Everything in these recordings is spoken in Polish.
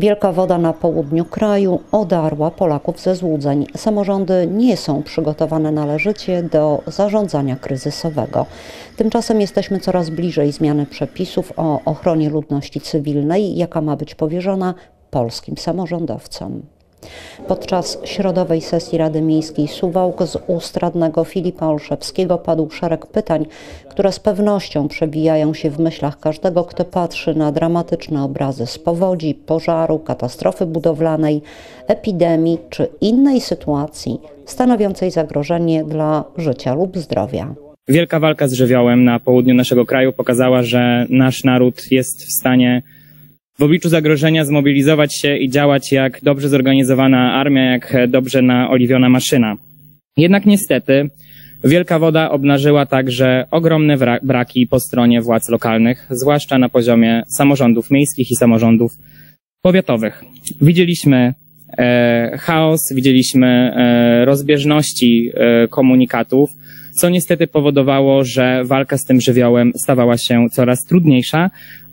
Wielka woda na południu kraju odarła Polaków ze złudzeń. Samorządy nie są przygotowane należycie do zarządzania kryzysowego. Tymczasem jesteśmy coraz bliżej zmiany przepisów o ochronie ludności cywilnej, jaka ma być powierzona polskim samorządowcom. Podczas środowej sesji Rady Miejskiej Suwałk z ust radnego Filipa Olszewskiego padł szereg pytań, które z pewnością przebijają się w myślach każdego, kto patrzy na dramatyczne obrazy z powodzi, pożaru, katastrofy budowlanej, epidemii czy innej sytuacji stanowiącej zagrożenie dla życia lub zdrowia. Wielka walka z żywiołem na południu naszego kraju pokazała, że nasz naród jest w stanie w obliczu zagrożenia zmobilizować się i działać jak dobrze zorganizowana armia, jak dobrze naoliwiona maszyna. Jednak niestety Wielka Woda obnażyła także ogromne braki po stronie władz lokalnych, zwłaszcza na poziomie samorządów miejskich i samorządów powiatowych. Widzieliśmy e, chaos, widzieliśmy e, rozbieżności e, komunikatów, co niestety powodowało, że walka z tym żywiołem stawała się coraz trudniejsza,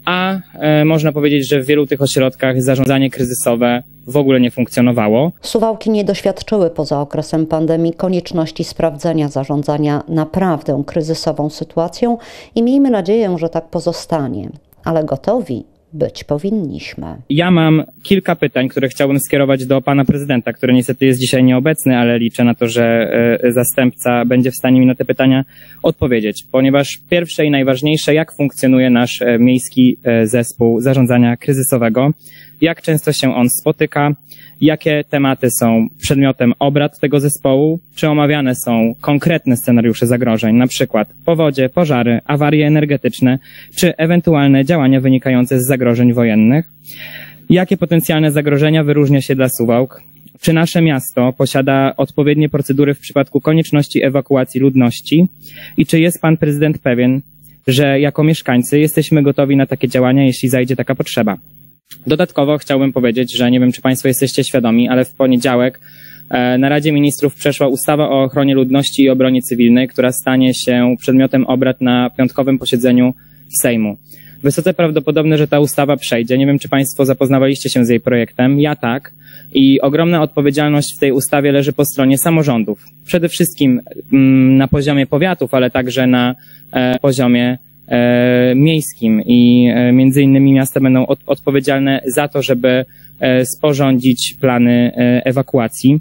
a e, można powiedzieć, że w wielu tych ośrodkach zarządzanie kryzysowe w ogóle nie funkcjonowało. Suwałki nie doświadczyły poza okresem pandemii konieczności sprawdzenia zarządzania naprawdę kryzysową sytuacją i miejmy nadzieję, że tak pozostanie. Ale gotowi być powinniśmy. Ja mam kilka pytań, które chciałbym skierować do pana prezydenta, który niestety jest dzisiaj nieobecny, ale liczę na to, że e, zastępca będzie w stanie mi na te pytania odpowiedzieć, ponieważ pierwsze i najważniejsze, jak funkcjonuje nasz e, miejski e, zespół zarządzania kryzysowego, jak często się on spotyka, jakie tematy są przedmiotem obrad tego zespołu, czy omawiane są konkretne scenariusze zagrożeń, na przykład powodzie, pożary, awarie energetyczne, czy ewentualne działania wynikające z zagrożeń wojennych, jakie potencjalne zagrożenia wyróżnia się dla Suwałk, czy nasze miasto posiada odpowiednie procedury w przypadku konieczności ewakuacji ludności i czy jest pan prezydent pewien, że jako mieszkańcy jesteśmy gotowi na takie działania, jeśli zajdzie taka potrzeba. Dodatkowo chciałbym powiedzieć, że nie wiem, czy Państwo jesteście świadomi, ale w poniedziałek e, na Radzie Ministrów przeszła ustawa o ochronie ludności i obronie cywilnej, która stanie się przedmiotem obrad na piątkowym posiedzeniu Sejmu. Wysoce prawdopodobne, że ta ustawa przejdzie. Nie wiem, czy Państwo zapoznawaliście się z jej projektem. Ja tak. I ogromna odpowiedzialność w tej ustawie leży po stronie samorządów. Przede wszystkim mm, na poziomie powiatów, ale także na e, poziomie E, miejskim i e, między innymi miasta będą od, odpowiedzialne za to, żeby sporządzić plany ewakuacji.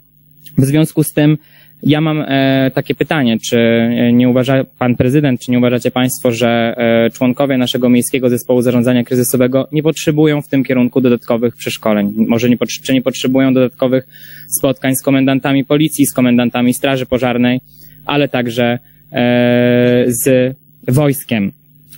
W związku z tym ja mam takie pytanie, czy nie uważa pan prezydent, czy nie uważacie państwo, że członkowie naszego miejskiego zespołu zarządzania kryzysowego nie potrzebują w tym kierunku dodatkowych przeszkoleń? Może nie, czy nie potrzebują dodatkowych spotkań z komendantami policji, z komendantami straży pożarnej, ale także z wojskiem?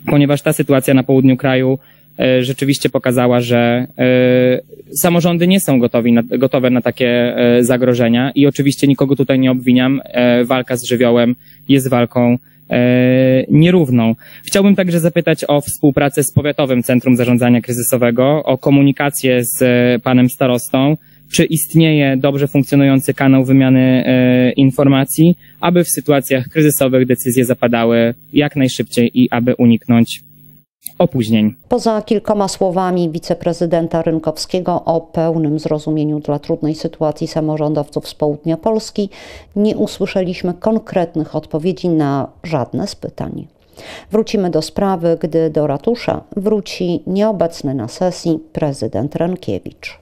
ponieważ ta sytuacja na południu kraju e, rzeczywiście pokazała, że e, samorządy nie są gotowi na, gotowe na takie e, zagrożenia i oczywiście nikogo tutaj nie obwiniam. Walka z żywiołem jest walką nierówną. Chciałbym także zapytać o współpracę z Powiatowym Centrum Zarządzania Kryzysowego, o komunikację z panem starostą, czy istnieje dobrze funkcjonujący kanał wymiany informacji, aby w sytuacjach kryzysowych decyzje zapadały jak najszybciej i aby uniknąć opóźnień. Poza kilkoma słowami wiceprezydenta Rynkowskiego o pełnym zrozumieniu dla trudnej sytuacji samorządowców z południa Polski, nie usłyszeliśmy konkretnych odpowiedzi na żadne z pytań. Wrócimy do sprawy, gdy do ratusza wróci nieobecny na sesji prezydent Rankiewicz.